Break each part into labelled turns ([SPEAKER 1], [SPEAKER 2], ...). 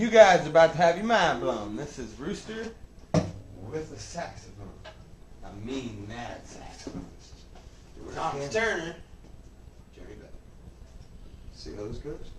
[SPEAKER 1] You guys are about to have your mind blown. This is Rooster with a saxophone. I mean mad saxophone.
[SPEAKER 2] Tom Turner,
[SPEAKER 1] Jerry Beck.
[SPEAKER 3] See how this goes?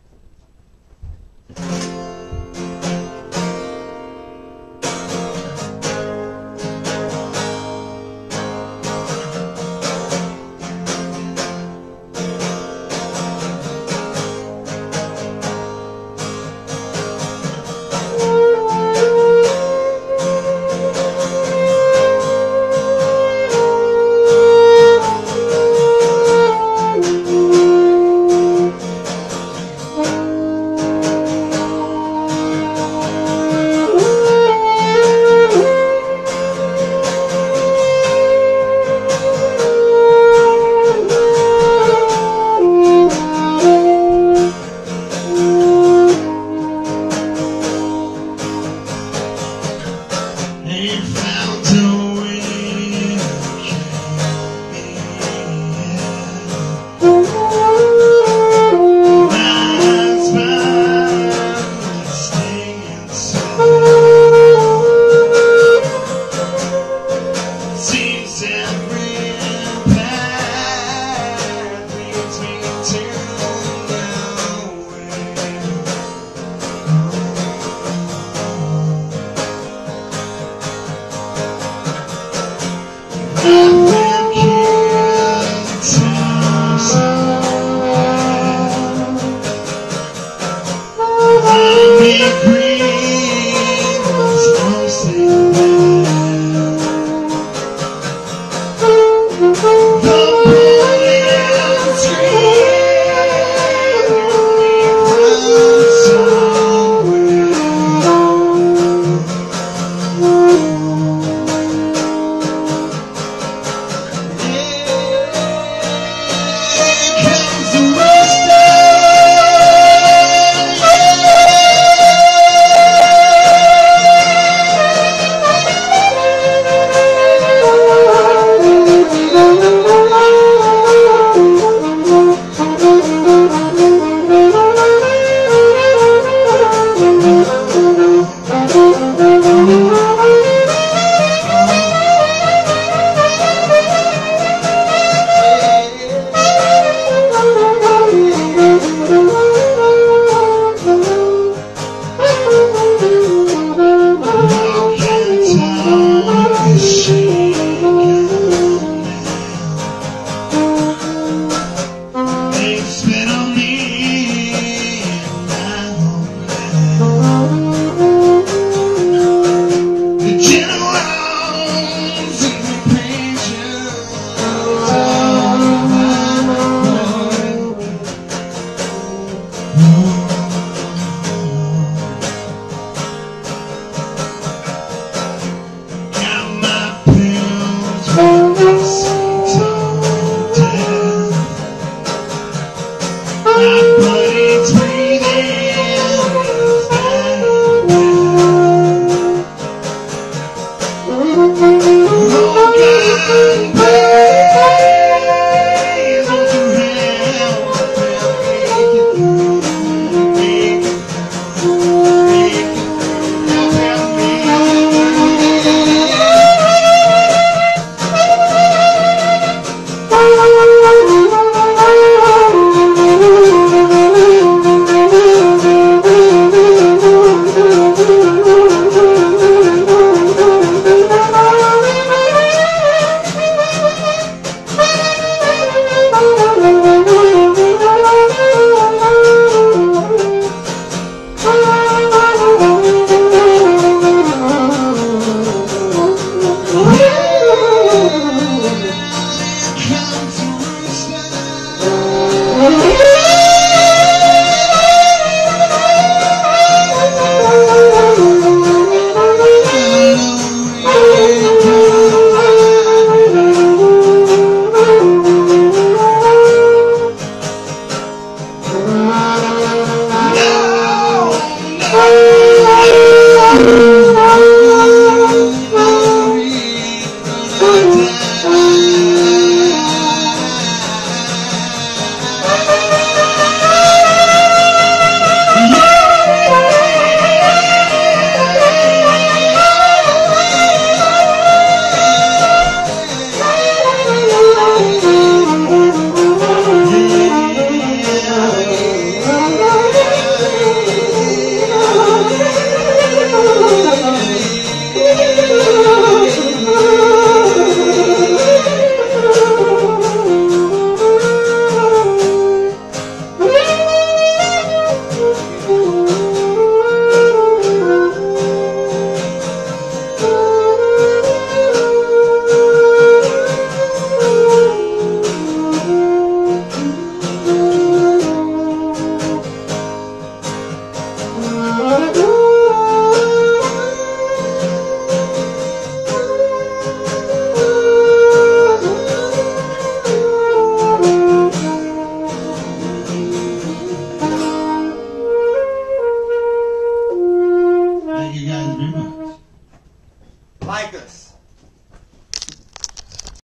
[SPEAKER 1] Yeah.